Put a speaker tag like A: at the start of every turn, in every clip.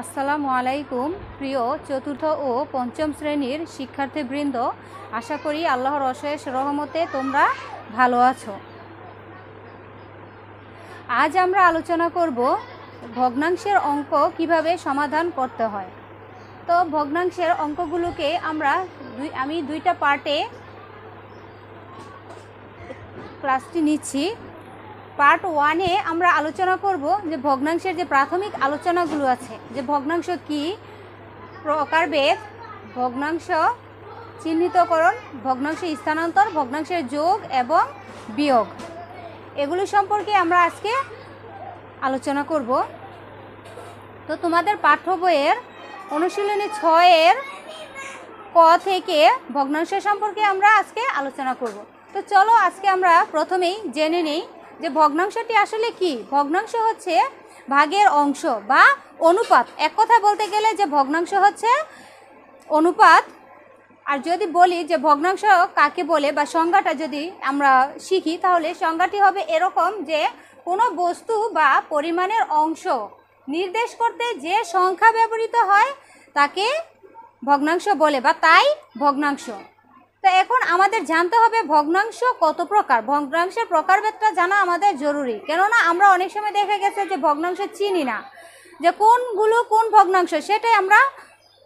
A: আসসালামু আলাইকুম, প্রিয় চতুর্থ ও পঞ্চম শ্রেণির শিক্ষার্থীবৃন্দ। আশা করি আল্লাহর অশেষ রহমতে তোমরা ভালো আছো। আজ আমরা আলোচনা করব ভগ্নাংশের অঙ্ক কীভাবে সমাধান করতে হয়। তো ভগ্নাংশের অঙ্কগুলোকে আমরা দুই, আমি দুইটা পার্টে ক্লাসটি নিচ্ছি। পার্ট ওয়ানে আমরা আলোচনা করব যে ভগ্নাংশের যে প্রাথমিক আলোচনাগুলো আছে। যে ভগ্নাংশ কি? প্রকারভেদ ভগ্নাংশ চিহ্নিতকরণ, ভগ্নাংশ স্থানান্তর, ভগ্নাংশের যোগ এবং বিয়োগ। এগুলো সম্পর্কে আমরা আজকে আলোচনা করব। তো তোমাদের পাঠ্য বইয়ের অনুশীলনী ছয়ের ক থেকে ভগ্নাংশ সম্পর্কে আমরা আজকে আলোচনা করব। তো চলো আজকে আমরা প্রথমেই জেনে নিই যে ভগ্নাংশটি আসলে কি? ভগ্নাংশ হচ্ছে ভাগের অংশ বা অনুপাত। এক কথা বলতে গেলে যে ভগ্নাংশ হচ্ছে অনুপাত। আর যদি বলি যে ভগ্নাংশ কাকে বলে বা সংজ্ঞাটা যদি আমরা শিখি, তাহলে সংজ্ঞাটি হবে এরকম যে কোনো বস্তু বা পরিমাণের অংশ নির্দেশ করতে যে সংখ্যা ব্যবহৃত হয়, তাকে ভগ্নাংশ বলে বা তাই ভগ্নাংশ। তো এখন আমাদের জানতে হবে ভগ্নাংশ কত প্রকার? ভগ্নাংশের প্রকারভেদটা জানা আমাদের জরুরি। কেননা আমরা অনেক সময় দেখে গেছে যে ভগ্নাংশ চিনি না। যে কোনগুলো কোন ভগ্নাংশ সেটাই আমরা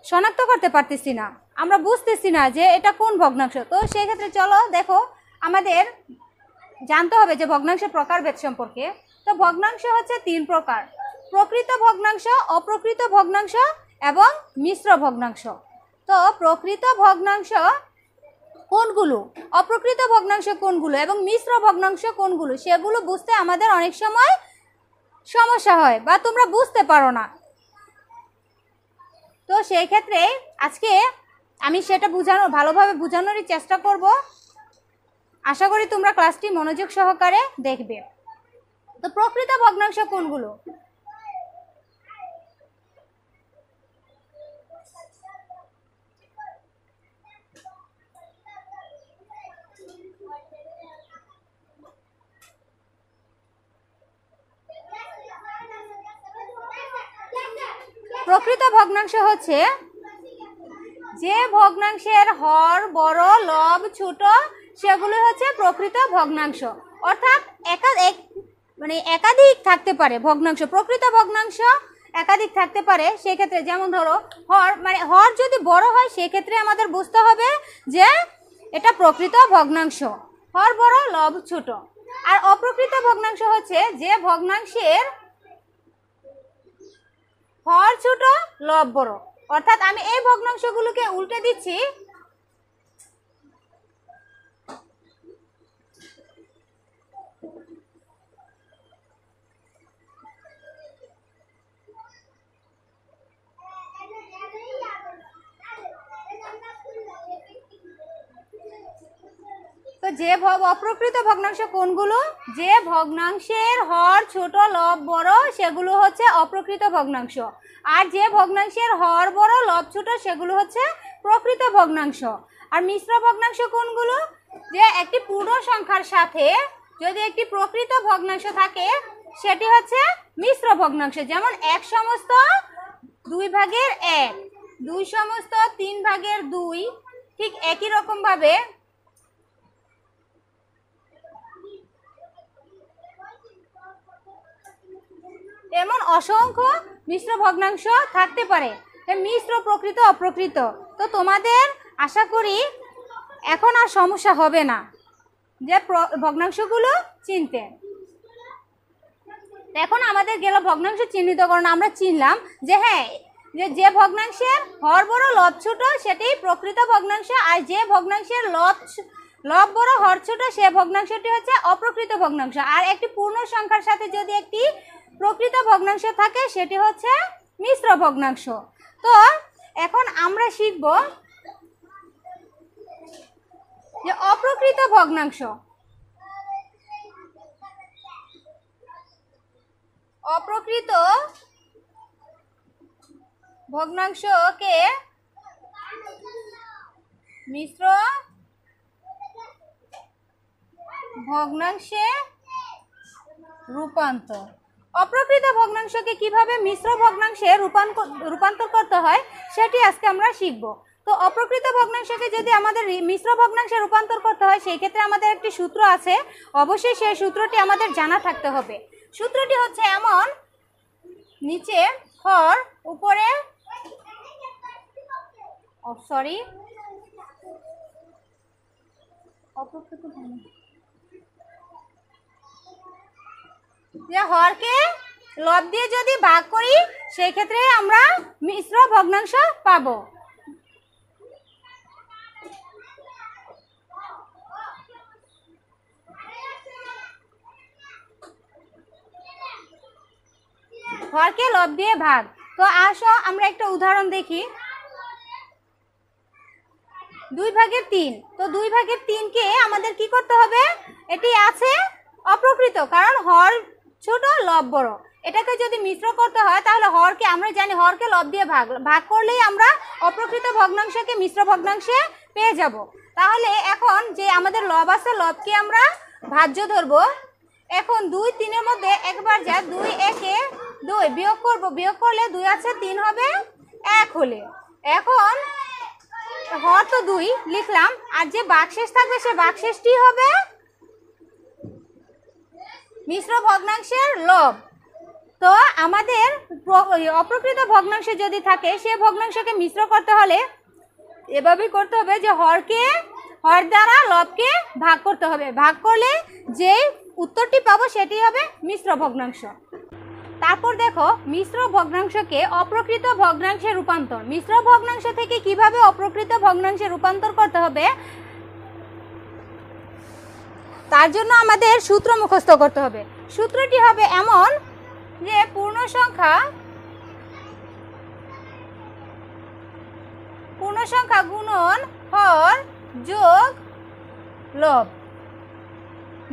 A: শনাক্ত করতে পারতেছি না। আমরা বুঝতেছি না যে এটা কোন ভগ্নাংশ। তো সেই ক্ষেত্রে চলো দেখো, আমাদের জানতে হবে যে ভগ্নাংশের প্রকারভেদ সম্পর্কে। তো ভগ্নাংশ হচ্ছে তিন প্রকার। প্রকৃত ভগ্নাংশ, অপ্রকৃত ভগ্নাংশ এবং মিশ্র ভগ্নাংশ। তো প্রকৃত ভগ্নাংশ কোনগুলো? অপ্রকৃত ভগ্নাংশ কোনগুলো এবং মিশ্র ভগ্নাংশ কোনগুলো? সেগুলো বুঝতে আমাদের অনেক সময় সমস্যা হয় বা তোমরা বুঝতে পারো না। তো সেই ক্ষেত্রে আজকে আমি সেটা বোঝানো, ভালোভাবে বোঝানোরই চেষ্টা করব। আশা করি তোমরা ক্লাসটি মনোযোগ সহকারে দেখবে। তো প্রকৃত ভগ্নাংশ কোনগুলো? প্রকৃত ভগ্নাংশ হচ্ছে যে ভগ্নাংশের হর, বড়, লব, ছোট, সেগুলো হচ্ছে প্রকৃত ভগ্নাংশ। অর্থাৎ একা এক মানে একাধিক থাকতে পারে ভগ্নাংশ। প্রকৃত ভগ্নাংশ একাধিক থাকতে পারে সেক্ষেত্রে যেমন ধরো, হর মানে হর যদি বড় হয়, সেক্ষেত্রে আমাদের বুঝতে হবে যে এটা প্রকৃত ভগ্নাংশ। হর বড়, লব ছোট। আর অপ্রকৃত ভগ্নাংশ হচ্ছে যে ভগ্নাংশের হর ছোট লব বড়। অর্থাৎ আমি এই ভগ্নাংশগুলোকে উল্টে দিচ্ছি তো যে ভগ অপ্রকৃত ভগ্নাংশ কোনগুলো? যে ভগ্নাংশের হর, ছোট, লব, বড়, সেগুলো হচ্ছে অপ্রকৃত ভগ্নাংশ। আর যে ভগ্নাংশের হর, বড়, লব, ছোট, সেগুলো হচ্ছে প্রকৃত ভগ্নাংশ। আর মিশ্র ভগ্নাংশ কোনগুলো? যে একটি পূর্ণ সংখ্যার সাথে যদি একটি প্রকৃত ভগ্নাংশ থাকে, সেটি হচ্ছে মিশ্র ভগ্নাংশ। যেমন এক সমস্ত দুই ভাগের এক, দুই সমস্ত তিন ভাগের দুই, ঠিক একই রকমভাবে এমন অসংখ্য মিশ্র ভগ্নাংশ থাকতে পারে। মিশ্র প্রকৃত অপ্রকৃত। তো তোমাদের আশা করি এখন আর সমস্যা হবে না যে ভগ্নাংশগুলো চিনতে। এখন আমাদের গেল ভগ্নাংশ চিহ্নিতকরণ আমরা চিনলাম যে হ্যাঁ যে যে ভগ্নাংশের হর বড়, লব ছোট সেটি প্রকৃত ভগ্নাংশ। আর যে ভগ্নাংশের লব লব বড়, হর ছোট, সে ভগ্নাংশটি হচ্ছে অপ্রকৃত ভগ্নাংশ। আর একটি পূর্ণ সংখ্যার সাথে যদি একটি প্রকৃত ভগ্নাংশ থাকে সেটি হচ্ছে মিশ্র ভগ্নাংশ। তো এখন আমরা শিখব যে অপ্রকৃত ভগ্নাংশ। অপ্রকৃত ভগ্নাংশকে মিশ্র ভগ্নাংশে রূপান্তর। অপ্রকৃত ভগ্নাংশকে কীভাবে মিশ্র ভগ্নাংশে রূপান্তর করতে হয়, সেটি আজকে আমরা শিখব। তো অপ্রকৃত ভগ্নাংশকে যদি আমাদের মিশ্র ভগ্নাংশে রূপান্তর করতে হয়, সেই ক্ষেত্রে আমাদের একটি সূত্র আছে। অবশ্যই সেই সূত্রটি আমাদের জানা থাকতে হবে। সূত্রটি হচ্ছে এমন, নিচে হর উপরে সরি অপ্রকৃত ভগ্নাংশ। যে হরকে লব দিয়ে যদি ভাগ করি সেই ক্ষেত্রে আমরা মিশ্র ভগ্নাংশ পাবো। হরকে লব দিয়ে ভাগ। তো আসো, আমরা একটা উদাহরণ দেখি। দুই ভাগের তিন। তো দুই ভাগের তিনকে আমাদের কি করতে হবে? এটি আছে অপ্রকৃত, কারণ হর ছোট লব বড়। এটাকে যদি মিশ্র করতে হয়, তাহলে হরকে, আমরা জানি হরকে লব দিয়ে ভাগ ভাগ করলেই আমরা অপ্রকৃত ভগ্নাংশকে মিশ্র ভগ্নাংশে পেয়ে যাব। তাহলে এখন যে আমাদের লব আছে, লবকে আমরা ভাজ্য ধরবো। এখন দুই তিনের মধ্যে একবার যা, দুই একে দুই, বিয়োগ করব। বিয়োগ করলে দুই আছে, তিন হবে এক হলে। এখন হর তো দুই, লিখলাম। আর যে বাকশেষ থাকবে, সে বাকশেষটি হবে মিশ্র ভগ্নাংশের লব তো আমাদের অপ্রকৃত ভগ্নাংশ যদি থাকে, সে ভগ্নাংশকে মিশ্র করতে হলে এভাবেই করতে হবে যে হরকে, হর দ্বারা লবকে ভাগ করতে হবে। ভাগ করলে যে উত্তরটি পাবো সেটি হবে মিশ্র ভগ্নাংশ। তারপর দেখো, মিশ্র ভগ্নাংশকে অপ্রকৃত ভগ্নাংশে রূপান্তর। মিশ্র ভগ্নাংশ থেকে কীভাবে অপ্রকৃত ভগ্নাংশে রূপান্তর করতে হবে? তার জন্য আমাদের সূত্র মুখস্থ করতে হবে। সূত্রটি হবে এমন যে পূর্ণ সংখ্যা পূর্ণ সংখ্যা গুণন হর যোগ লব,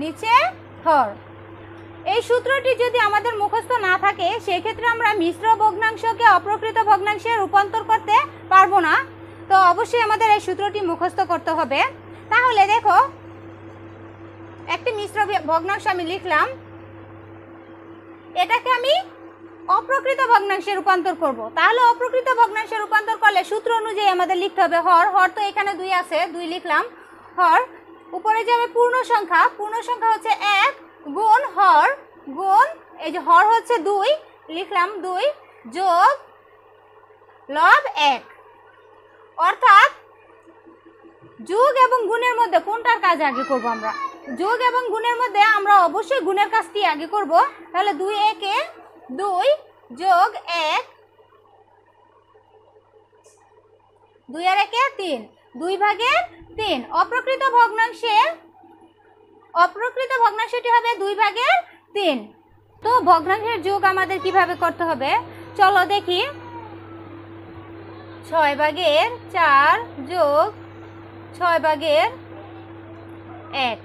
A: নিচে হর। এই সূত্রটি যদি আমাদের মুখস্থ না থাকে, সেক্ষেত্রে আমরা মিশ্র ভগ্নাংশকে অপ্রকৃত ভগ্নাংশে রূপান্তর করতে পারব না। তো অবশ্যই আমাদের এই সূত্রটি মুখস্থ করতে হবে। তাহলে দেখো একটি মিশ্র ভগ্নাংশ আমি লিখলাম। এটাকে আমি অপ্রকৃত ভগ্নাংশে রূপান্তর করব। তাহলে অপ্রকৃত ভগ্নাংশে রূপান্তর করলে সূত্র অনুযায়ী আমাদের লিখতে হবে হর। হর তো এখানে দুই আছে, দুই লিখলাম। হর, উপরে যাবে পূর্ণ সংখ্যা পূর্ণ সংখ্যা হচ্ছে এক গুণ হর গুণ, এই যে হর হচ্ছে দুই, লিখলাম দুই যোগ লব এক। অর্থাৎ যোগ এবং গুণের মধ্যে কোনটার কাজ আগে করব আমরা? যোগ এবং গুণের মধ্যে আমরা অবশ্যই গুণের কাজটি আগে করব। তাহলে দুই একে দুই যোগ এক, দুই আর একে তিন, দুই ভাগের তিন। অপ্রকৃত ভগ্নাংশে, অপ্রকৃত ভগ্নাংশটি হবে দুই ভাগের তিন। তো ভগ্নাংশের যোগ আমাদের কীভাবে করতে হবে? চলো দেখি। ছয় ভাগের চার যোগ ছয় ভাগের এক।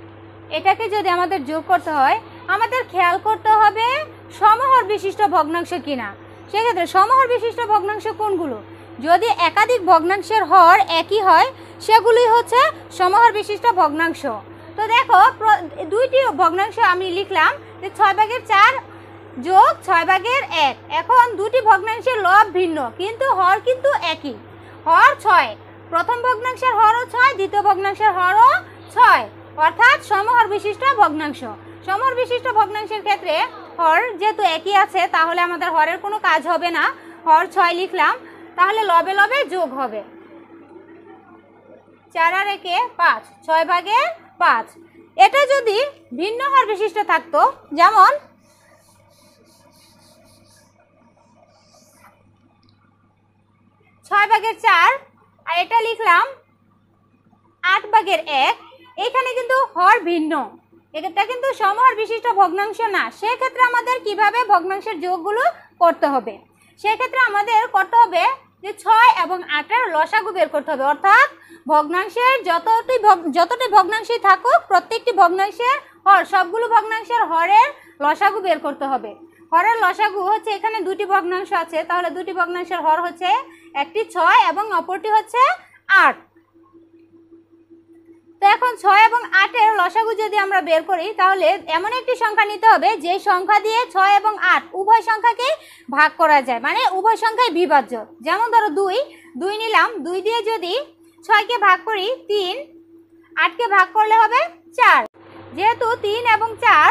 A: এটাকে যদি আমাদের যোগ করতে হয়, আমাদের খেয়াল করতে হবে সমহর বিশিষ্ট ভগ্নাংশ কিনা। সেক্ষেত্রে সমহর বিশিষ্ট ভগ্নাংশ কোনগুলো? যদি একাধিক ভগ্নাংশের হর একই হয় সেগুলি হচ্ছে সমহর বিশিষ্ট ভগ্নাংশ। তো দেখো দুইটি ভগ্নাংশ আমি লিখলাম, যে ছয় ভাগের চার যোগ ছয় ভাগের এক। এখন দুটি ভগ্নাংশের লব ভিন্ন, কিন্তু হর কিন্তু একই। হর ছয়, প্রথম ভগ্নাংশের হরও ছয়, দ্বিতীয় ভগ্নাংশের হরও ছয়। অর্থাৎ সমহর বিশিষ্ট ভগ্নাংশ। সমহর বিশিষ্ট ভগ্নাংশের ক্ষেত্রে হর যেহেতু একই আছে, তাহলে আমাদের হরের কোনো কাজ হবে না। হর ছয় লিখলাম, তাহলে লবে লবে যোগ হবে। চার আর একে পাঁচ, ছয় ভাগে পাঁচ। এটা যদি ভিন্ন হর বিশিষ্ট থাকতো, যেমন ছয় ভাগের চার, আর এটা লিখলাম আট ভাগের এক এখানে কিন্তু হর ভিন্ন। এটা কিন্তু সমহর বিশিষ্ট ভগ্নাংশ না। সেক্ষেত্রে আমাদের কীভাবে ভগ্নাংশের যোগগুলো করতে হবে? সেক্ষেত্রে আমাদের করতে হবে যে ছয় এবং আটের লসাগু বের করতে হবে। অর্থাৎ ভগ্নাংশের যতটি যতটি ভগ্নাংশই থাকুক, প্রত্যেকটি ভগ্নাংশের হর, সবগুলো ভগ্নাংশের হরের লসাগু বের করতে হবে। হরের লসাগু হচ্ছে এখানে দুটি ভগ্নাংশ আছে। তাহলে দুটি ভগ্নাংশের হর হচ্ছে একটি ছয় এবং অপরটি হচ্ছে আট। তো এখন ছয় এবং আটের লসাগু যদি আমরা বের করি, তাহলে এমন একটি সংখ্যা নিতে হবে, যে সংখ্যা দিয়ে ছয় এবং আট, উভয় সংখ্যাকে ভাগ করা যায়। মানে উভয় সংখ্যায় বিভাজ্য। যেমন ধরো দুই দুই নিলাম, দুই দিয়ে যদি ছয়কে ভাগ করি, তিন, আটকে ভাগ করলে হবে চার। যেহেতু তিন এবং চার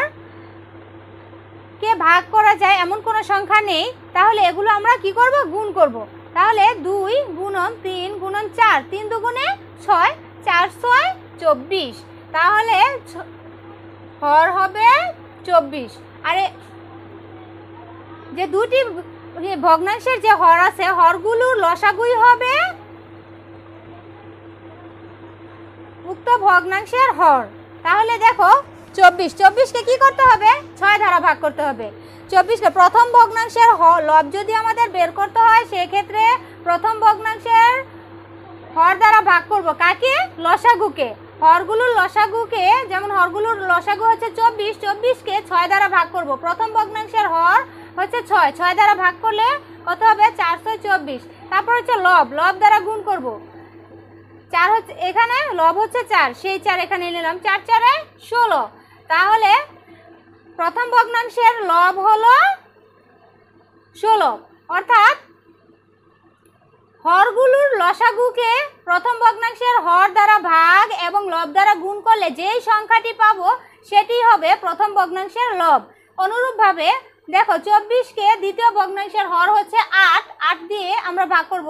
A: কে ভাগ করা যায়, এমন কোনো সংখ্যা নেই, তাহলে এগুলো আমরা কি করব? গুণ করব। তাহলে দুই গুণন তিন গুণন চার, তিন দুগুণে ছয়, চার ছয় চব্বিশ। তাহলে হর হবে চব্বিশ। আরে, যে দুটি ইয়ে ভগ্নাংশের যে হর আছে, হরগুলোর লসাগুই হবে উক্ত ভগ্নাংশের হর। তাহলে দেখো, চব্বিশ। চব্বিশকে কি করতে হবে? ছয় ধারা ভাগ করতে হবে। চব্বিশকে প্রথম ভগ্নাংশের লব যদি আমাদের বের করতে হয়, সেক্ষেত্রে প্রথম ভগ্নাংশের হর দ্বারা ভাগ করব কাকে? লসাগুকে। হরগুলোর লসাগুকে, যেমন হরগুলোর লসাগু হচ্ছে চব্বিশ, চব্বিশকে ছয় দ্বারা ভাগ করব। প্রথম ভগ্নাংশের হর হচ্ছে ছয় ছয় দ্বারা ভাগ করলে কত হবে? চারশো চব্বিশ। তারপর হচ্ছে লব লব দ্বারা গুণ করব। চার হচ্ছে, এখানে লব হচ্ছে চার, সেই চার এখানে নিলাম। চার চারে ষোলো। তাহলে প্রথম ভগ্নাংশের লব হলো ষোলো। অর্থাৎ হরগুলোর লসাগুকে প্রথম ভগ্নাংশের হর দ্বারা ভাগ এবং লব দ্বারা গুণ করলে যেই সংখ্যাটি পাব, সেটি হবে প্রথম ভগ্নাংশের লব। অনুরূপভাবে, দেখো, চব্বিশকে দ্বিতীয় ভগ্নাংশের হর হচ্ছে আট। আট দিয়ে আমরা ভাগ করব।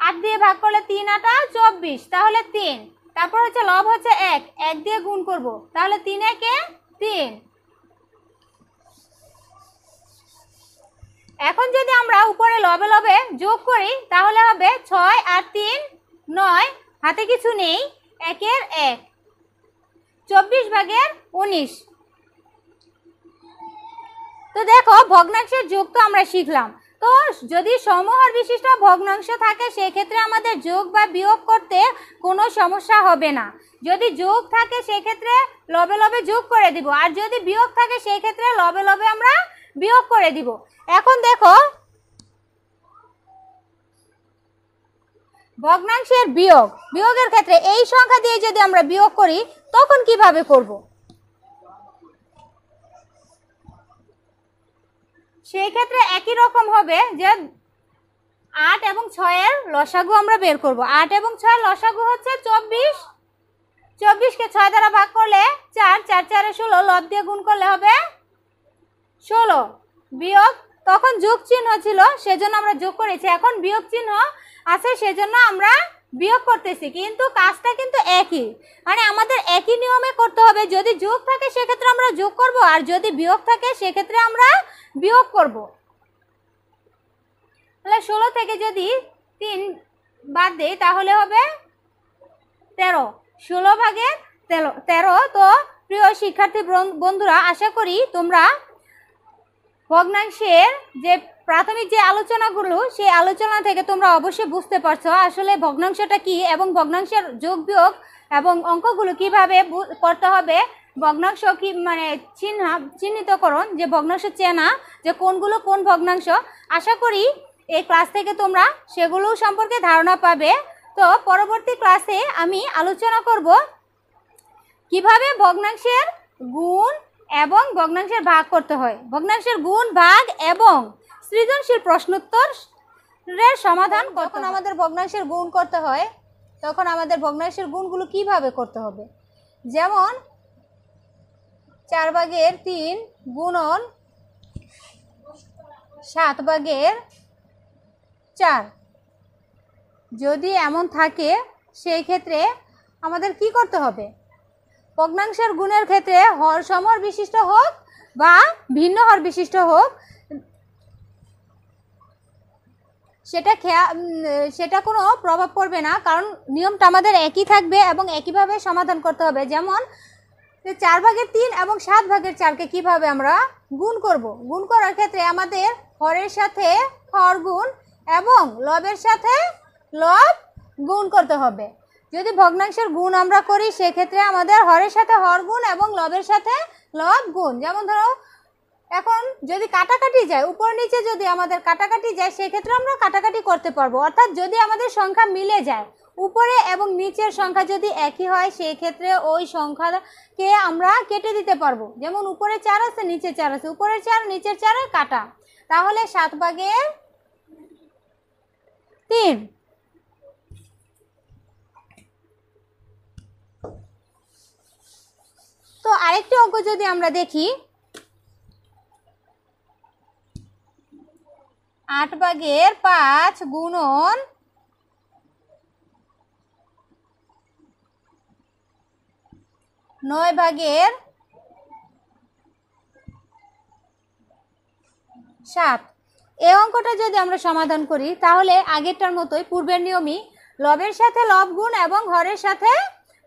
A: আট দিয়ে ভাগ করলে তিন আটা, চব্বিশ। তাহলে তিন। তারপর হচ্ছে লব হচ্ছে এক। এক দিয়ে গুণ করব। তাহলে তিন একে তিন। এখন যদি আমরা উপরে লবে লবে যোগ করি, তাহলে হবে ছয় আর তিন নয়। হাতে কিছু নেই, একের এক। চব্বিশ ভাগের উনিশ। তো দেখো, ভগ্নাংশের যোগ তো আমরা শিখলাম। তো যদি সমহর বিশিষ্ট ভগ্নাংশ থাকে, সেক্ষেত্রে আমাদের যোগ বা বিয়োগ করতে কোনো সমস্যা হবে না। যদি যোগ থাকে, সেক্ষেত্রে লবে লবে যোগ করে দিব। আর যদি বিয়োগ থাকে, সেক্ষেত্রে লবে লবে আমরা বিয়োগ করে দিব। এখন দেখো। ভগ্নাংশের বিয়োগ। বিয়োগের ক্ষেত্রে এই সংখ্যা দিয়ে যদি আমরা বিয়োগ করি, তখন কীভাবে করব? সেই ক্ষেত্রে একই রকম হবে যে আট এবং ছয়ের লসাগু আমরা বের করব। আট এবং ছয়ের লসাগু হচ্ছে চব্বিশ। চব্বিশকে ছয় দ্বারা ভাগ করলে চার চার, চারে ষোলো, লব দিয়ে গুণ করলে হবে ষোলো। বিয়োগ তখন যোগ চিহ্ন ছিল, সেজন্য আমরা যোগ করেছি। এখন বিয়োগ চিহ্ন আছে, সেজন্য আমরা বিয়োগ করতেছি। কিন্তু কাজটা কিন্তু একই। মানে আমাদের একই নিয়মে করতে হবে। যদি যোগ থাকে, সেক্ষেত্রে আমরা যোগ করব। আর যদি বিয়োগ থাকে, সেক্ষেত্রে আমরা বিয়োগ করব। তাহলে ষোলো থেকে যদি তিন বাদ দেই, তাহলে হবে তেরো। ষোলো ভাগের তেরো তেরো। তো প্রিয় শিক্ষার্থী বন- বন্ধুরা, আশা করি তোমরা ভগ্নাংশের যে প্রাথমিক যে আলোচনাগুলো, সেই আলোচনা থেকে তোমরা অবশ্যই বুঝতে পারছ আসলে ভগ্নাংশটা কি এবং ভগ্নাংশের যোগ বিয়োগ এবং অঙ্কগুলো কীভাবে করতে হবে। ভগ্নাংশ কি মানে চিহ্ন, চিহ্নিতকরণ, যে ভগ্নাংশ চেনা, যে কোনগুলো কোন ভগ্নাংশ। আশা করি এই ক্লাস থেকে তোমরা সেগুলো সম্পর্কে ধারণা পাবে। তো পরবর্তী ক্লাসে আমি আলোচনা করব কীভাবে ভগ্নাংশের গুণ এবং ভগ্নাংশের ভাগ করতে হয়। ভগ্নাংশের গুণ ভাগ এবং সৃজনশীল প্রশ্নোত্তরের সমাধান যখন আমাদের ভগ্নাংশের গুণ করতে হয় তখন আমাদের ভগ্নাংশের গুণগুলো কীভাবে করতে হবে? যেমন চার ভাগের তিন গুণন সাত ভাগের চার। যদি এমন থাকে সেই ক্ষেত্রে আমাদের কি করতে হবে? ভগ্নাংশের গুণের ক্ষেত্রে হর সমর বিশিষ্ট হোক বা ভিন্ন হর বিশিষ্ট হোক, সেটা খেয়া সেটা কোনো প্রভাব পড়বে না, কারণ নিয়মটা আমাদের একই থাকবে এবং একইভাবে সমাধান করতে হবে। যেমন চার ভাগের তিন এবং সাত ভাগের চারকে কীভাবে আমরা গুণ করব? গুণ করার ক্ষেত্রে আমাদের হরের সাথে হর গুণ এবং লবের সাথে লব গুণ করতে হবে। যদি ভগ্নাংশের গুণ আমরা করি, সেক্ষেত্রে আমাদের হরের সাথে হর গুণ এবং লবের সাথে লব গুণ। যেমন ধরো, এখন যদি কাটাকাটি যায়, উপর নিচে যদি আমাদের কাটাকাটি যায়, সেক্ষেত্রে আমরা কাটাকাটি করতে পারব। অর্থাৎ যদি আমাদের সংখ্যা মিলে যায়, উপরে এবং নিচের সংখ্যা যদি একই হয় সেই ক্ষেত্রে ওই সংখ্যাকে আমরা কেটে দিতে পারব। যেমন উপরে চার আছে, নিচে চার আছে। উপরের চার, নিচের চার কাটা। তাহলে সাত ভাগের তিন। তো আরেকটি অঙ্ক যদি আমরা দেখি, আট ভাগের পাঁচ গুণন নয় ভাগের সাত। এই অঙ্কটা যদি আমরা সমাধান করি, তাহলে আগেরটার মতোই পূর্বের নিয়মই লবের সাথে লব গুণ এবং হরের সাথে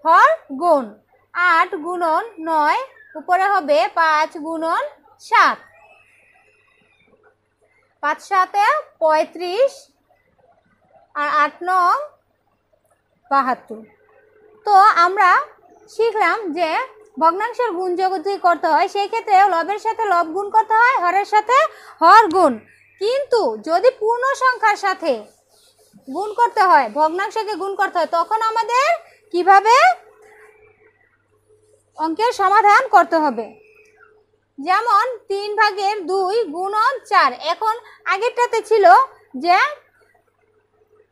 A: হর গুণ। আট গুণন নয়, উপরে হবে পাঁচ গুণন সাত। পাঁচ সাতে পঁয়ত্রিশ আর আট নং বাহাত্তর। তো আমরা শিখলাম যে ভগ্নাংশের গুণ যদি করতে হয় সেই ক্ষেত্রে লবের সাথে লব গুণ করতে হয়, হরের সাথে হর গুণ। কিন্তু যদি পূর্ণ সংখ্যার সাথে গুণ করতে হয়, ভগ্নাংশকে গুণ করতে হয়, তখন আমাদের কীভাবে অঙ্কের সমাধান করতে হবে। যেমন তিন ভাগের দুই গুণন চার। এখন আগেরটাতে ছিল যে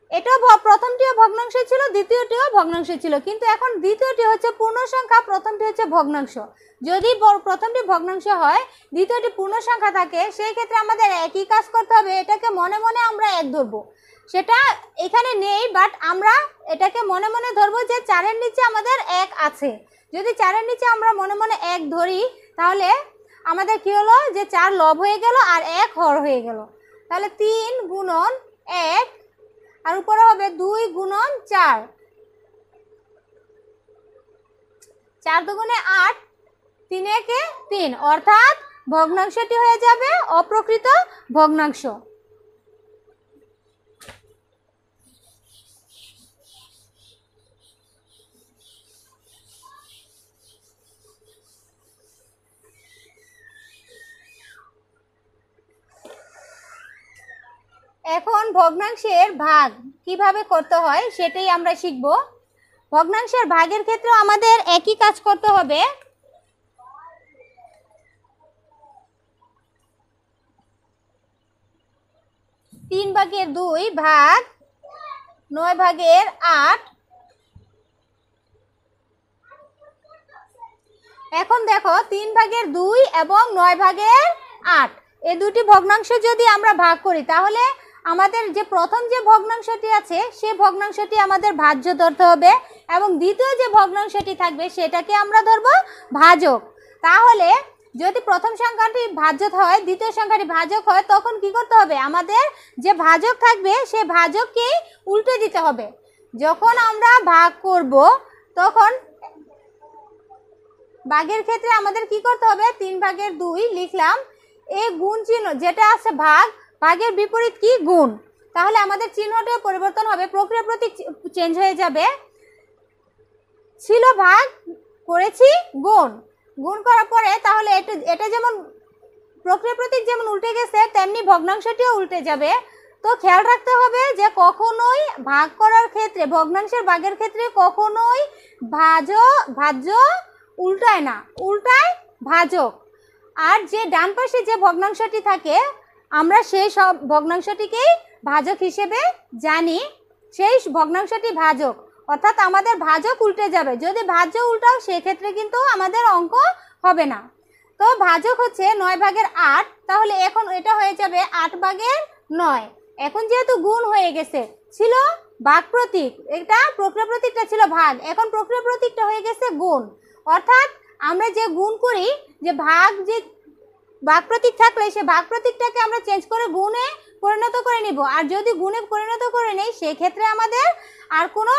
A: এটাও ভ- প্রথমটিও ভগ্নাংশ ছিল, দ্বিতীয়টিও ভগ্নাংশ ছিল। কিন্তু এখন দ্বিতীয়টি হচ্ছে পূর্ণ সংখ্যা প্রথমটি হচ্ছে ভগ্নাংশ। যদি প্রথমটি ভগ্নাংশ হয়, দ্বিতীয়টি পূর্ণ সংখ্যা থাকে, সেই ক্ষেত্রে আমাদের একই কাজ করতে হবে। এটাকে মনে মনে আমরা এক ধরবো। সেটা এখানে নেই বাট আমরা এটাকে মনে মনে ধরবো যে চারের নিচে আমাদের এক আছে। যদি চারের নিচে আমরা মনে মনে এক ধরি, তাহলে আমাদের কি হলো? যে চার লব হয়ে গেল আর এক হর হয়ে গেল। তাহলে তিন গুণন এক, আর উপরে হবে দুই গুণন চার। চার দুগুণে আট, তিন একে তিন। অর্থাৎ ভগ্নাংশটি হয়ে যাবে অপ্রকৃত ভগ্নাংশ। এখন ভগ্নাংশের ভাগ কীভাবে করতে হয় সেটাই আমরা শিখব। ভগ্নাংশের ভাগের ক্ষেত্রেও আমাদের একই কাজ করতে হবে। তিন ভাগের দুই ভাগ নয় ভাগের আট। এখন দেখো, তিন ভাগের দুই এবং নয় ভাগের আট। এই দুটি ভগ্নাংশ যদি আমরা ভাগ করি, তাহলে আমাদের যে প্রথম যে ভগ্নাংশটি আছে, সে ভগ্নাংশটি আমাদের ভাজ্য ধরতে হবে এবং দ্বিতীয় যে ভগ্নাংশটি থাকবে, সেটাকে আমরা ধরবো ভাজক। তাহলে যদি প্রথম সংখ্যাটি ভাজ্য হয়, দ্বিতীয় সংখ্যাটি ভাজক হয়, তখন কি করতে হবে? আমাদের যে ভাজক থাকবে, সে ভাজককেই উল্টে দিতে হবে। যখন আমরা ভাগ করব, তখন ভাগের ক্ষেত্রে আমাদের কি করতে হবে? তিন ভাগের দুই লিখলাম। এই গুণ চিহ্ন যেটা আছে ভাগ ভাগের বিপরীত কি গুণ? তাহলে আমাদের চিহ্নটা পরিবর্তন হবে, প্রক্রিয়া প্রতীক চেঞ্জ হয়ে যাবে। ছিল ভাগ, করেছি গুণ। গুণ করার পরে তাহলে এটা এটা যেমন প্রক্রিয়া প্রতীক যেমন উল্টে গেছে, তেমনি ভগ্নাংশটিও উল্টে যাবে। তো খেয়াল রাখতে হবে যে কখনোই ভাগ করার ক্ষেত্রে, ভগ্নাংশের ভাগের ক্ষেত্রে কখনোই ভাজ, ভাজ্য উল্টায় না, উল্টায় ভাজক। আর যে ডান পাশে যে ভগ্নাংশটি থাকে আমরা সেই সব ভগ্নাংশটিকেই ভাজক হিসেবে জানি। সেই ভগ্নাংশটি ভাজক। অর্থাৎ আমাদের ভাজক উল্টে যাবে। যদি ভাজ্য উল্টাও, সেক্ষেত্রে কিন্তু আমাদের অঙ্ক হবে না। তো ভাজক হচ্ছে নয় ভাগের আট। তাহলে এখন এটা হয়ে যাবে আট ভাগের নয়। এখন যেহেতু গুণ হয়ে গেছে, ছিল ভাগ প্রতীক। এটা প্রক্রিয়া প্রতীকটা ছিল ভাগ। এখন প্রক্রিয়া প্রতীকটা হয়ে গেছে গুণ। অর্থাৎ আমরা যে গুণ করি, যে ভাগ যে ভাগ প্রতীক থাকলে সে ভাগ প্রতীকটাকে আমরা চেঞ্জ করে গুণে পরিণত করে নিব। আর যদি গুণে পরিণত করে নেই, সেক্ষেত্রে আমাদের আর কোনো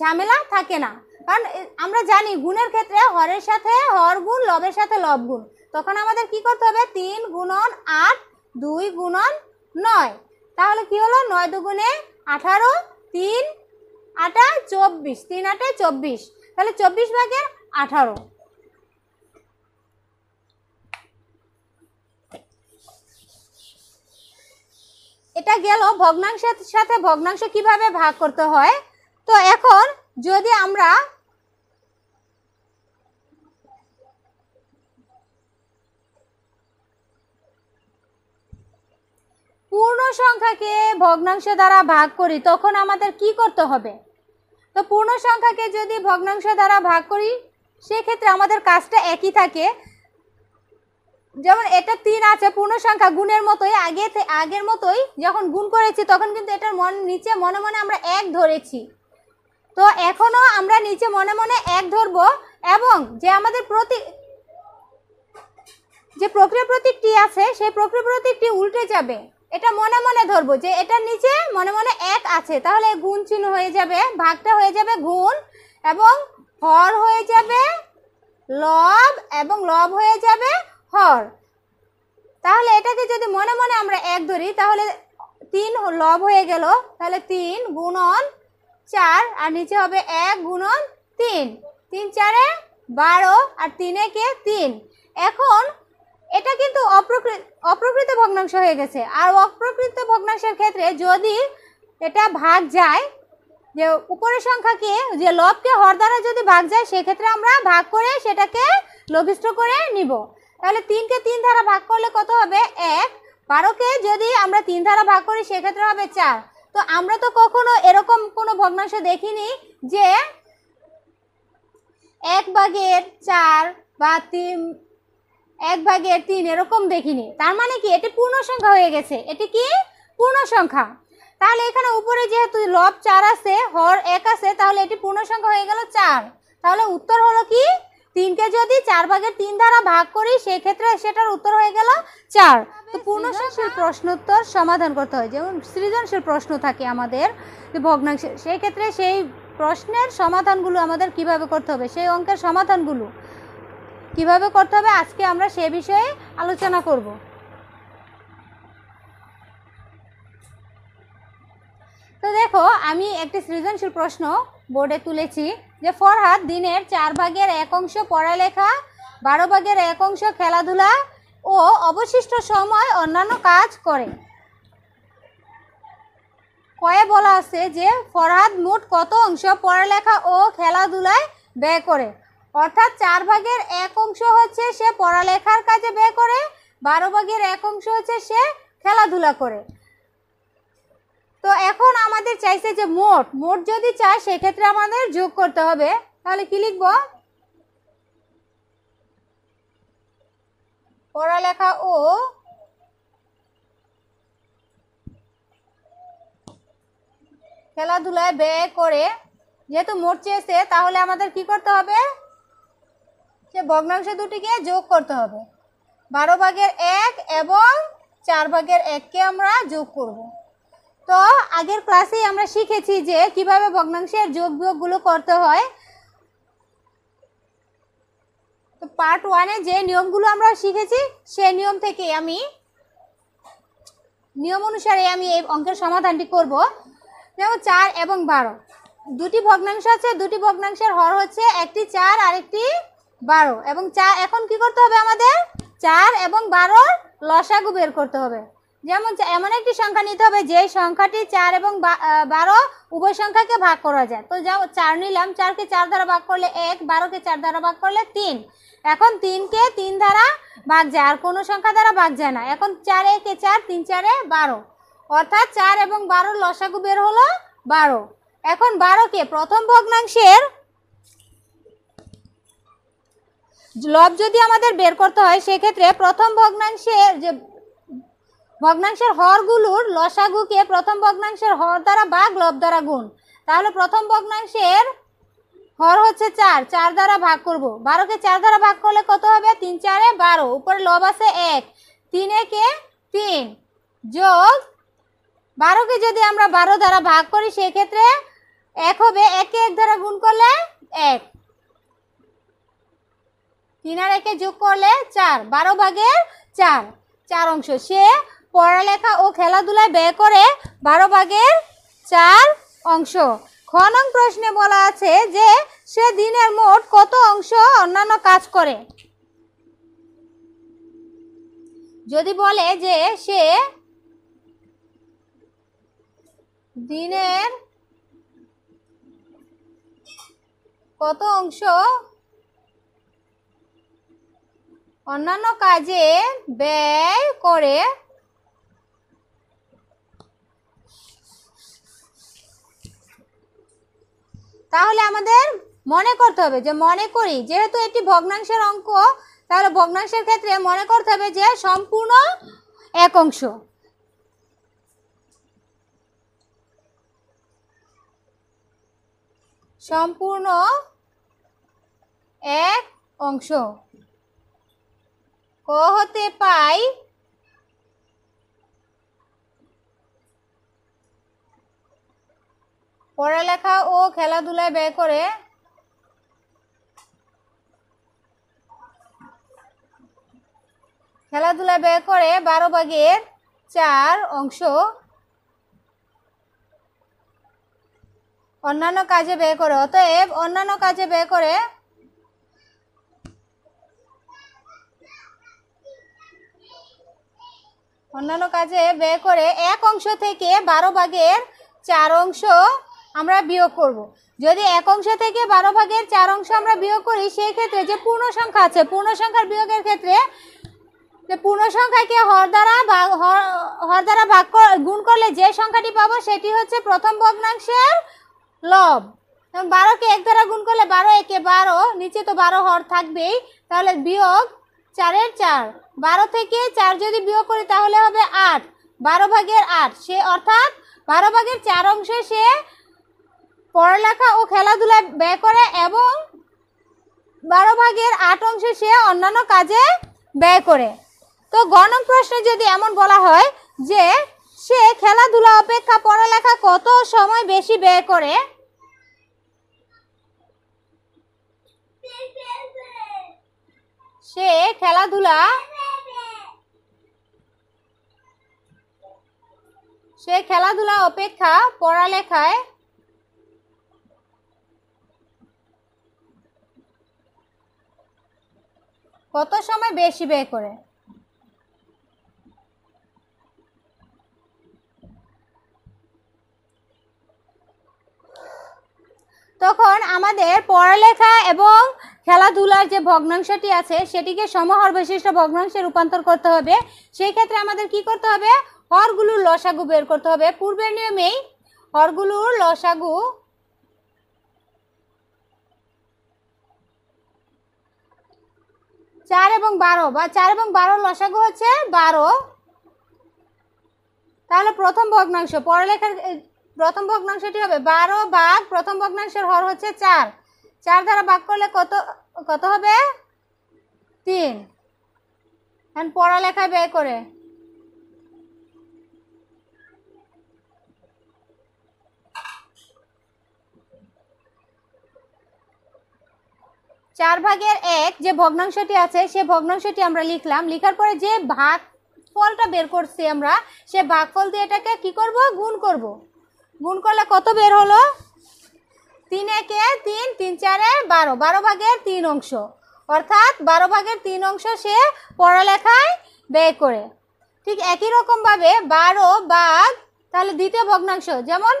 A: ঝামেলা থাকে না। কারণ আমরা জানি গুণের ক্ষেত্রে হরের সাথে হর গুণ, লবের সাথে লব গুণ। তখন আমাদের কি করতে হবে? তিন গুণন আট, দুই গুণন নয়। তাহলে কি হলো? নয় দুগুণে আঠারো, তিন আটা চব্বিশ, তিন আটায় চব্বিশ। তাহলে চব্বিশ ভাগের আঠারো। এটা গেল ভগ্নাংশের সাথে ভগ্নাংশ কীভাবে ভাগ করতে হয়? তো এখন যদি আমরা পূর্ণ সংখ্যাকে ভগ্নাংশ দ্বারা ভাগ করি, তখন আমাদের কি করতে হবে? তো পূর্ণ সংখ্যাকে যদি ভগ্নাংশ দ্বারা ভাগ করি, সেক্ষেত্রে আমাদের কাজটা একই থাকে। যেমন এটা তিন আছে পূর্ণ সংখ্যা গুণের মতোই, আগে আগের মতোই যখন গুণ করেছি তখন কিন্তু এটার মন, নিচে মনে মনে আমরা এক ধরেছি। তো এখনও আমরা নিচে মনে মনে এক ধরবো এবং যে আমাদের প্রতি, যে প্রক্রিয়া প্রতীকটি আছে সেই প্রক্রিয়া প্রতীকটি উল্টে যাবে। এটা মনে মনে ধরবো যে এটার নিচে মনে মনে এক আছে, তাহলে গুণ চিহ্ন হয়ে যাবে, ভাগটা হয়ে যাবে গুণ এবং হর হয়ে যাবে লব এবং লব হয়ে যাবে হর। তাহলে এটাকে যদি মনে মনে আমরা এক ধরি, তাহলে তিন লব হয়ে গেল। তাহলে তিন গুণন চার, আর নিচে হবে এক গুণন তিন। তিন চারে বারো, আর তিনে কে? তিন। এখন এটা কিন্তু অপ্রকৃত অপ্রকৃত ভগ্নাংশ হয়ে গেছে। আর অপ্রকৃত ভগ্নাংশের ক্ষেত্রে যদি এটা ভাগ যায়, যে উপরের সংখ্যাকে যে লবকে হর দ্বারা যদি ভাগ যায়, সেক্ষেত্রে আমরা ভাগ করে সেটাকে লঘিষ্ঠ করে নিব। তাহলে তিনকে তিন ধারা ভাগ করলে কত হবে? এক। বারোকে যদি আমরা তিন ধারা ভাগ করি, সেক্ষেত্রে হবে চার। তো আমরা তো কখনো এরকম কোনো ভগ্নাংশ দেখিনি যে এক ভাগের চার বা তিন, এক ভাগের তিন এরকম দেখিনি। তার মানে কি? এটি পূর্ণ সংখ্যা হয়ে গেছে। এটি কি? পূর্ণ সংখ্যা তাহলে এখানে উপরে যেহেতু লব চার আছে, হর এক আছে, তাহলে এটি পূর্ণ সংখ্যা হয়ে গেল চার। তাহলে উত্তর হলো কি? তিনকে যদি চার ভাগের তিন দ্বারা ভাগ করি, সেক্ষেত্রে সেটার উত্তর হয়ে গেল চার। তো পূর্ণ সংখ্যার প্রশ্নোত্তর সমাধান করতে হয়। যেমন সৃজনশীল প্রশ্ন থাকে আমাদের, যে ভগ্নাংশের সেই ক্ষেত্রে সেই প্রশ্নের সমাধানগুলো আমাদের কীভাবে করতে হবে? সেই অঙ্কের সমাধানগুলো কীভাবে করতে হবে? আজকে আমরা সে বিষয়ে আলোচনা করব। তো দেখো, আমি একটি সৃজনশীল প্রশ্ন বোর্ডে তুলেছি যে ফরহাদ দিনের চার ভাগের এক অংশ পড়ালেখা, বারো ভাগের এক অংশ খেলাধুলা ও অবশিষ্ট সময় অন্যান্য কাজ করে। কয়ে বলা আছে যে ফরহাদ মোট কত অংশ পড়ালেখা ও খেলাধুলায় ব্যয় করে? অর্থাৎ চার ভাগের এক অংশ হচ্ছে সে পড়ালেখার কাজে ব্যয় করে, বারো ভাগের এক অংশ হচ্ছে সে খেলাধুলা করে। তো এখন আমাদের চাইছে যে মোট মোট যদি চাই সেক্ষেত্রে আমাদের যোগ করতে হবে। তাহলে কি লিখব? পড়ালেখা ও খেলাধুলায় ব্যয় করে যেহেতু মোট চেয়েছে, তাহলে আমাদের কি করতে হবে? সে ভগ্নাংশ দুটিকে যোগ করতে হবে। বারো ভাগের এক এবং চার ভাগের এককে আমরা যোগ করব। তো আগের ক্লাসেই আমরা শিখেছি যে কীভাবে ভগ্নাংশের যোগ বিয়োগগুলো করতে হয়। তো পার্ট ওয়ানে যে নিয়মগুলো আমরা শিখেছি, সেই নিয়ম থেকে আমি, নিয়ম অনুসারে আমি এই অঙ্কের সমাধানটি করব। যেমন চার এবং বারো। দুটি ভগ্নাংশ আছে, দুটি ভগ্নাংশের হর হচ্ছে একটি চার আর একটি বারো। এবং চা এখন কি করতে হবে আমাদের? চার এবং বারোর লসাগু বের করতে হবে। যেমন এমন একটি সংখ্যা নিতে হবে যে সংখ্যাটি চার এবং বারো উভয় সংখ্যাকে ভাগ করা যায়। তো যা চার নিলাম। চারকে চার দ্বারা ভাগ করলে এক, বারোকে চার দ্বারা ভাগ করলে তিন। এখন তিনকে তিন দ্বারা ভাগ যায়, আর কোনো সংখ্যা দ্বারা ভাগ যায় না। এখন চার একে চার? তিন চারে বারো। অর্থাৎ চার এবং বারো লসাগু বের হলো বারো। এখন বারোকে প্রথম ভগ্নাংশের লব যদি আমাদের বের করতে হয়, সেক্ষেত্রে প্রথম ভগ্নাংশের যে ভগ্নাংশের হরগুলোর লসাগুকে প্রথম ভগ্নাংশের হর দ্বারা ভাগ, লব দ্বারা গুণ। তাহলে প্রথম ভগ্নাংশের হর হচ্ছে চার চার দ্বারা ভাগ করব। বারোকে চার দ্বারা ভাগ করলে কত হবে? তিন চারে বারো। উপরে লব আছে এক তিন একে তিন যোগ বারোকে যদি আমরা বারো দ্বারা ভাগ করি, সেক্ষেত্রে এক হবে, একে এক দ্বারা গুণ করলে এক। তিন আর একে যোগ করলে চার, বারো ভাগের চার চার অংশ। সে পড়ালেখা ও খেলাধুলায় ব্যয় করে বারো ভাগের চার অংশ। খ নং প্রশ্নে বলা আছে যে, সে দিনের মোট কত অংশ অন্যান্য কাজ করে? যদি বলে যে সে দিনের কত অংশ অন্যান্য কাজে ব্যয় করে তাহলে আমাদের মনে করতে হবে যে মনে করি, যেহেতু এটি ভগ্নাংশের অঙ্ক, তাহলে ভগ্নাংশের ক্ষেত্রে মনে করতে হবে যে সম্পূর্ণ এক অংশ। সম্পূর্ণ এক অংশ। ক হতে পাই পড়ালেখা ও খেলাধুলায় ব্যয় করে খেলাধুলায় ব্যয় করে বারো ভাগের চার অংশ অন্যান্য কাজে ব্যয় করে। অতএব অন্যান্য কাজে ব্যয় করে অন্যান্য কাজে ব্যয় করে এক অংশ থেকে বারো ভাগের চার অংশ আমরা বিয়োগ করব। যদি এক অংশ থেকে বারো ভাগের চার অংশ আমরা বিয়োগ করি, সেই ক্ষেত্রে যে পূর্ণ সংখ্যা আছে, পূর্ণ সংখ্যার বিয়োগের ক্ষেত্রে পূর্ণ সংখ্যাকে হর দ্বারা ভাগ, হর- দ্বারা ভাগ গুণ করলে যে সংখ্যাটি পাবো সেটি হচ্ছে প্রথম ভগ্নাংশের লব। বারোকে এক দ্বারা গুণ করলে বারো, একে বারো, নিচে তো বারো হর থাকবেই, তাহলে বিয়োগ চারের চার। বারো থেকে চার যদি বিয়োগ করি, তাহলে হবে আট। বারো ভাগের আট, সে অর্থাৎ বারো ভাগের চার অংশে সে পড়ালেখা ও খেলাধুলায় ব্যয় করে এবং বারো ভাগের আট অংশে সে অন্যান্য কাজে ব্যয় করে। তো গণন প্রশ্নে যদি এমন বলা হয় যে সে খেলাধুলা, অপেক্ষা, পড়ালেখা কত সময় বেশি ব্যয় করে? সে খেলাধুলা সে খেলাধুলা, অপেক্ষা, পড়ালেখায় কত সময় বেশি ব্যয় করে? তখন আমাদের পড়ালেখা এবং খেলাধুলার যে ভগ্নাংশটি আছে, সেটিকে সমহর বিশিষ্ট ভগ্নাংশে রূপান্তর করতে হবে। সেই ক্ষেত্রে আমাদের কি করতে হবে? হরগুলোর লসাগু বের করতে হবে। পূর্বের নিয়মেই হরগুলোর লসাগু চার এবং বারো, বা চার এবং বারো লসাগু হচ্ছে বারো। তাহলে প্রথম ভগ্নাংশ, পড়ালেখার প্রথম ভগ্নাংশটি হবে বারো বাঘ প্রথম ভগ্নাংশের হর হচ্ছে চার। চার দ্বারা ভাগ করলে কত কত হবে? তিন। এখন পড়ালেখায় ব্যয় করে। চার ভাগের এক যে ভগ্নাংশটি আছে, সে ভগ্নাংশটি আমরা লিখলাম। লিখার পরে যে ভাগ ফলটা বের করছি আমরা, সে ভাগফল দিয়ে এটাকে কি করব? গুণ করব। গুণ করলে কত বের হলো? তিন একে তিন তিন চারে বারো। বারো ভাগের তিন অংশ। অর্থাৎ বারো ভাগের তিন অংশ সে পড়ালেখায় ব্যয় করে। ঠিক একই রকমভাবে বারো ভাগ, তাহলে দ্বিতীয় ভগ্নাংশ, যেমন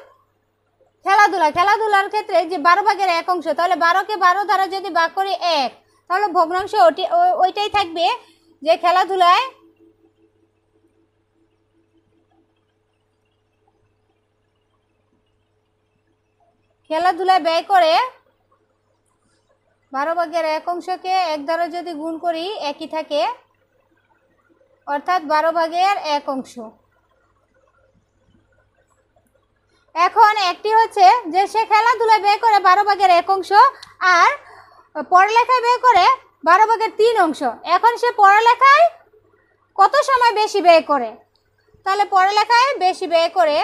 A: খেলাধুলা, খেলাধুলার ক্ষেত্রে যে বারো ভাগের এক অংশ, তাহলে বারোকে বারো দ্বারা যদি ভাগ করি এক, তাহলে ভগ্নাংশ ওটি ওইটাই থাকবে যে খেলাধুলায় খেলাধুলায় ব্যয় করে বারো ভাগের এক অংশকে এক দ্বারা যদি গুণ করি, একই থাকে, অর্থাৎ বারো ভাগের এক অংশ। এখন একটি হচ্ছে যে সে খেলাধুলায় ব্যয় করে বারো ভাগের এক অংশ আর পড়ালেখায় ব্যয় করে বারো ভাগের তিন অংশ। এখন সে পড়ালেখায় কত সময় বেশি ব্যয় করে? তাহলে পড়ালেখায় বেশি ব্যয় করে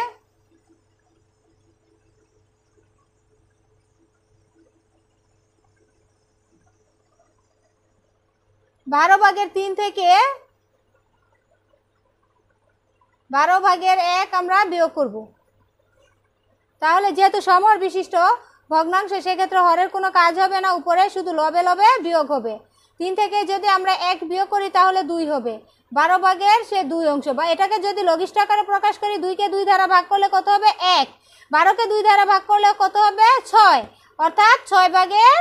A: বারো ভাগের তিন থেকে বারো ভাগের এক আমরা বিয়োগ করব। তাহলে যেহেতু সমর বিশিষ্ট, ভগ্নাংশ সেক্ষেত্রে হরের কোনো কাজ হবে না, উপরে শুধু লবে লবে বিয়োগ হবে। তিন থেকে যদি আমরা এক বিয়োগ করি, তাহলে দুই হবে। বারো ভাগের সে দুই অংশ, বা এটাকে যদি লঘিষ্ঠ আকারে প্রকাশ করি, দুইকে দুই দ্বারা ভাগ করলে কত হবে? এক। বারোকে দুই দ্বারা ভাগ করলে কত হবে? ছয়। অর্থাৎ ছয় ভাগের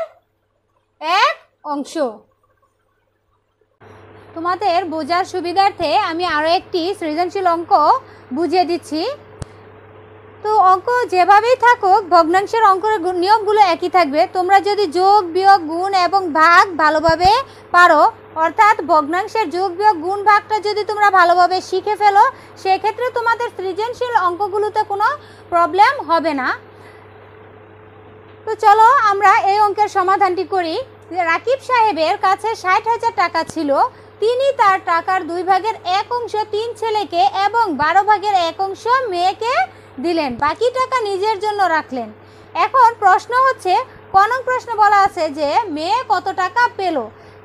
A: এক অংশ। তোমাদের বোঝার সুবিধার্থে আমি আরও একটি সৃজনশীল অঙ্ক বুঝিয়ে দিচ্ছি। তো অঙ্ক যেভাবেই থাকুক, ভগ্নাংশের অঙ্কের নিয়মগুলো একই থাকবে। তোমরা যদি যোগ, বিয়োগ, গুণ এবং ভাগ ভালোভাবে পারো, অর্থাৎ ভগ্নাংশের যোগ, বিয়োগ, গুণ ভাগটা যদি তোমরা ভালোভাবে শিখে ফেলো, সেক্ষেত্রে তোমাদের সৃজনশীল অঙ্কগুলোতে কোনো প্রবলেম হবে না। তো চলো আমরা এই অঙ্কের সমাধানটি করি। রাকিব সাহেবের কাছে ষাট হাজার টাকা ছিল। তিনি তার টাকার দুই ভাগের এক অংশ তিন ছেলেকে এবং বারো ভাগের এক অংশ মেয়েকে দিলেন, বাকি টাকা নিজের জন্য রাখলেন। এখন প্রশ্ন হচ্ছে কোন প্রশ্ন বলা আছে যে, মেয়ে কত টাকা পেল?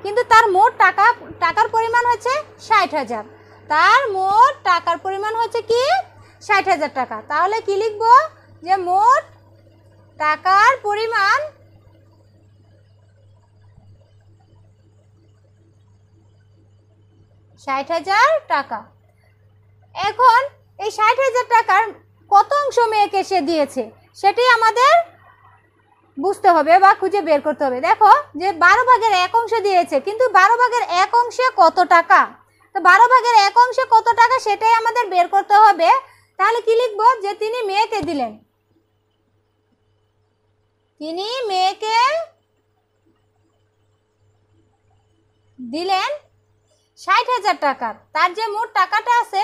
A: কিন্তু তার মোট টাকা, টাকার পরিমাণ হচ্ছে ষাট হাজার। তার মোট টাকার পরিমাণ হচ্ছে কি? ষাট হাজার টাকা। তাহলে কি লিখব? যে মোট টাকার পরিমাণ ষাট হাজার টাকা। এখন এই ষাট হাজার টাকার কত অংশ মেয়েকে সে দিয়েছে? সেটি আমাদের বুঝতে হবে বা খুঁজে বের করতে হবে। দেখো যে বারো ভাগের এক অংশ দিয়েছে, কিন্তু বারো ভাগের এক অংশে কত টাকা? তো বারো ভাগের এক অংশে কত টাকা সেটাই আমাদের বের করতে হবে। তাহলে কি লিখব? যে তিনি মেয়েকে দিলেন। তিনি মেয়েকে দিলেন ষাট হাজার টাকা। তার যে মোট টাকাটা আছে,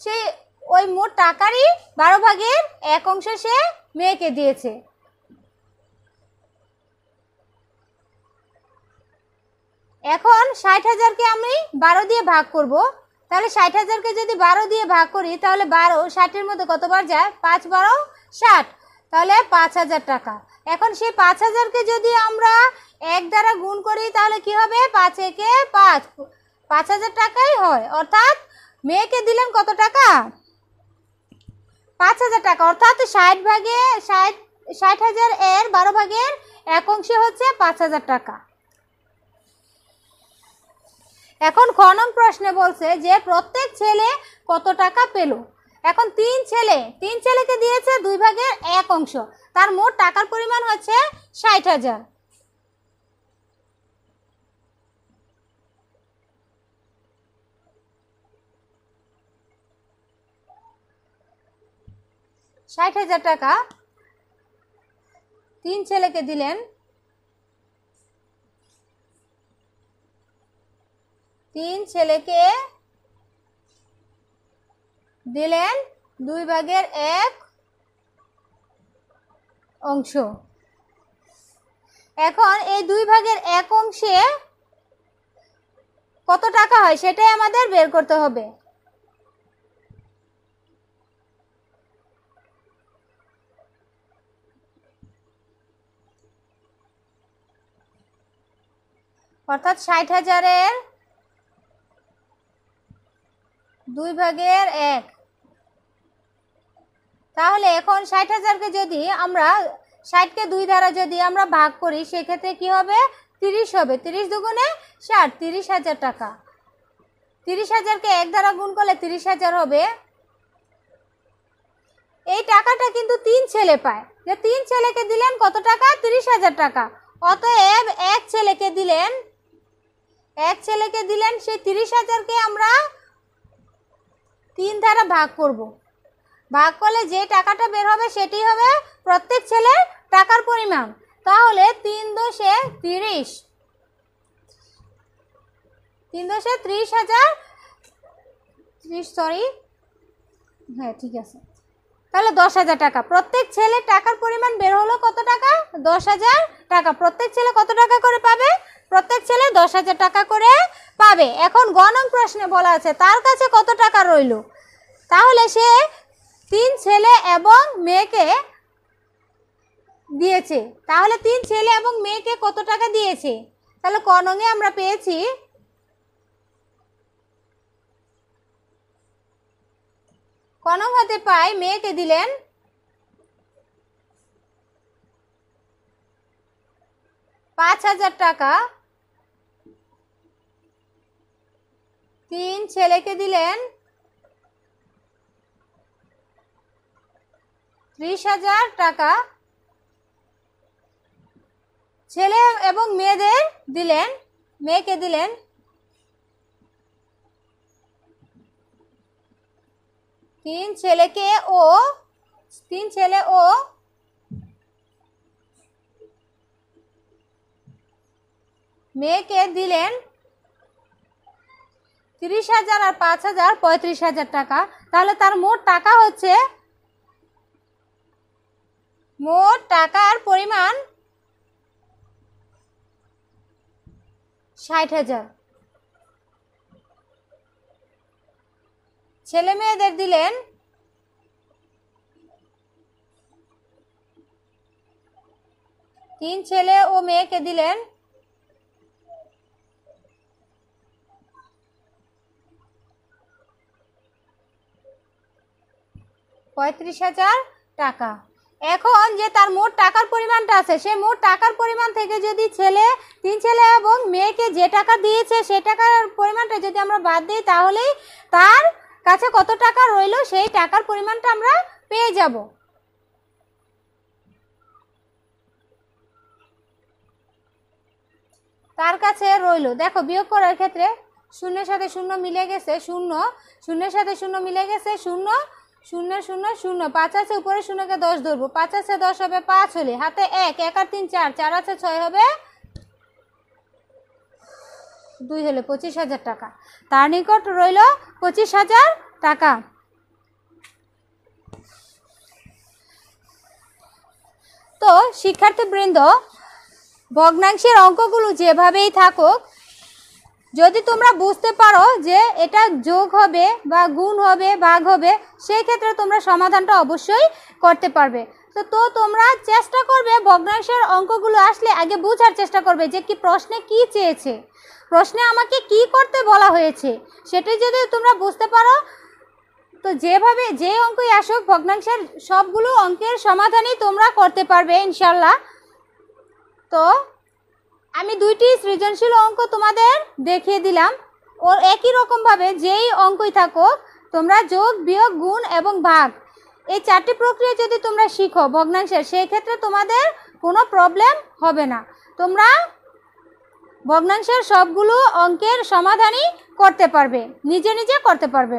A: সেই ওই মোট টাকারই বারো ভাগের এক অংশ সে মেয়েকে দিয়েছে। এখন ষাট হাজারকে আমি বারো দিয়ে ভাগ করব। তাহলে ষাট হাজারকে যদি বারো দিয়ে ভাগ করি, তাহলে বারো, ষাটের মধ্যে কতবার যায়? পাঁচ বারো, ষাট। তাহলে পাঁচ হাজার টাকা। এখন সেই পাঁচ হাজারকে যদি আমরা এক দ্বারা গুণ করি, তাহলে কি হবে? পাঁচ একে পাঁচ। পাঁচ হাজার টাকাই হয়। অর্থাৎ মেয়েকে দিলেন কত টাকা? পাঁচ হাজার টাকা। অর্থাৎ ষাট ভাগে ষাট ষাট হাজার এর বারো ভাগের এক অংশে হচ্ছে পাঁচ হাজার টাকা। এখন খ নং প্রশ্নে বলছে যে প্রত্যেক ছেলে কত টাকা পেল? এখন তিন ছেলে, তিন ছেলেকে দিয়েছে দুই ভাগের এক অংশ। তার মোট টাকার পরিমাণ হচ্ছে ষাট হাজার। ষাট হাজার টাকা। তিন ছেলেকে দিলেন। তিন ছেলেকে দিলেন দুই ভাগের এক অংশ। এখন এই দুই ভাগের এক অংশে কত টাকা হয় সেটাই আমাদের বের করতে হবে। অর্থাৎ ষাট হাজারের দুই ভাগের এক। তাহলে এখন ষাট হাজারকে যদি আমরা ষাটকে দুই দ্বারা যদি আমরা ভাগ করি, সেক্ষেত্রে কি হবে? তিরিশ হবে। তিরিশ দুগুণে ষাট, তিরিশ হাজার টাকা। তিরিশ হাজারকে এক দ্বারা গুণ করলে তিরিশ হাজার হবে। এই টাকাটা কিন্তু তিন ছেলে পায়। যে তিন ছেলেকে দিলেন কত টাকা? তিরিশ হাজার টাকা। অতএব এক ছেলেকে দিলেন এক ছেলেকে দিলেন, সেই তিরিশ হাজারকে আমরা তিন দ্বারা ভাগ করব। ভাগ করলে যে টাকাটা বের হবে, সেটি হবে প্রত্যেক ছেলের টাকার পরিমাণ। তাহলে তিন দশে তিরিশ, তিন দশে ত্রিশ হাজার, ত্রিশ সরি হ্যাঁ ঠিক আছে। তাহলে দশ হাজার টাকা। প্রত্যেক ছেলে টাকার পরিমাণ বের হলো কত টাকা? দশ হাজার টাকা। প্রত্যেক ছেলে কত টাকা করে পাবে? প্রত্যেক ছেলে দশ হাজার টাকা করে পাবে। এখন গণন প্রশ্নে বলা আছে, তার কাছে কত টাকা রইল? তাহলে সে তিন ছেলে এবং মেয়েকে দিয়েছে। তাহলে তিন ছেলে এবং মেয়েকে কত টাকা দিয়েছে? তাহলে কনঙে আমরা পেয়েছি কনক হাতে পাই মেয়েকে দিলেন? পাঁচ হাজার টাকা। তিন ছেলেকে দিলেন। ত্রিশ হাজার টাকা। ছেলে এবং মেয়েদের দিলেন, মেয়েকে দিলেন। তিন ছেলেকে ও, তিন ছেলে ও মেয়েকে দিলেন তিরিশ হাজার আর পাঁচ হাজার পঁয়ত্রিশ হাজার টাকা। তাহলে তার মোট টাকা হচ্ছে, মোট টাকার পরিমাণ ষাট হাজার। ছেলে মেয়েদের দিলেন? তিন ছেলে ও মেয়েকে দিলেন? পঁয়ত্রিশ হাজার টাকা। এখন যে তার মোট টাকার পরিমাণটা আছে, সেই মোট টাকার পরিমাণ থেকে যদি ছেলে, তিন ছেলে এবং মেয়েকে যে টাকা দিয়েছে, সে টাকার পরিমাণটা যদি আমরা বাদ দিই, তাহলেই তার কাছে কত টাকা রইল, সেই টাকার পরিমাণটা আমরা পেয়ে যাব। তার কাছে রইল। দেখো, বিয়োগ করার ক্ষেত্রে শূন্যের সাথে শূন্য মিলে গেছে শূন্য শূন্যের সাথে শূন্য মিলে গেছে শূন্য শূন্য শূন্য শূন্য। পাঁচ আছে, উপরে শূন্যকে দশ ধরবো। পাঁচ আছে, দশ হবে, পাঁচ হলে। হাতে এক এক আর তিন, চার। চার আছে, ছয় হবে দুই হলে পঁচিশ হাজার টাকা। তার নিকট রইল পঁচিশ হাজার টাকা। তো শিক্ষার্থীবৃন্দ, ভগ্নাংশের অঙ্কগুলো যেভাবেই থাকুক, যদি তোমরা বুঝতে পারো যে এটা যোগ হবে বা গুণ হবে, ভাগ হবে, সেই ক্ষেত্রে তোমরা সমাধানটা অবশ্যই করতে পারবে। তো তো তোমরা চেষ্টা করবে ভগ্নাংশের অঙ্কগুলো আসলে আগে বোঝার চেষ্টা করবে যে কি প্রশ্নে কি চেয়েছে। প্রশ্নে আমাকে কি করতে বলা হয়েছে, সেটাই যদি তোমরা বুঝতে পারো, তো যেভাবে যে অঙ্কই আসুক, ভগ্নাংশের সবগুলো অঙ্কের সমাধানই তোমরা করতে পারবে ইনশাল্লাহ তো আমি দুইটি সৃজনশীল অঙ্ক তোমাদের দেখিয়ে দিলাম। ওর একই রকমভাবে যেই অঙ্কই থাকুক, তোমরা যোগ, বিয়োগ, গুণ এবং ভাগ, এই চারটি প্রক্রিয়া যদি তোমরা শিখো ভগ্নাংশের, সেই ক্ষেত্রে তোমাদের কোনো প্রবলেম হবে না। তোমরা ভগ্নাংশের সবগুলো অঙ্কের সমাধানই করতে পারবে নিজে নিজে করতে পারবে।